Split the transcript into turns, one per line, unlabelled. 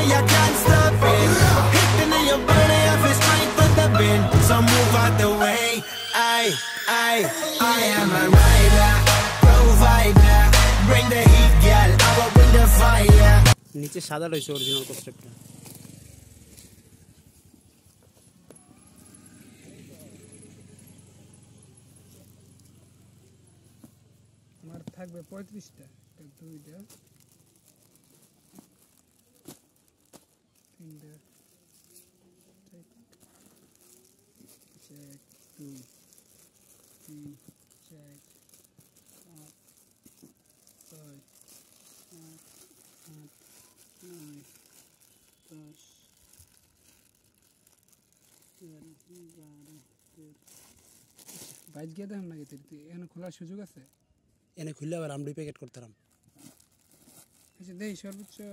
way, I can't stop it. Hitting in your body, I feel strength with the bend. So move out the way. I, I, I am a rider, provider. Bring the heat, girl. I will bring the fire.
নিচে সাদা রয়েছে original কনসেপ্টটা
থাকবে পঁয়ত্রিশটা দুইটা তিন চার পাঁচ ছয় সাত আট নয় দশ এগারো বারো তেরো বাইশ গিয়ে দেখুন না গেছে এখানে খোলার সুযোগ আছে?
এনে খুললে আবার আমডি প্যাকেট করতাম
আচ্ছা দেই সর্বোচ্চ।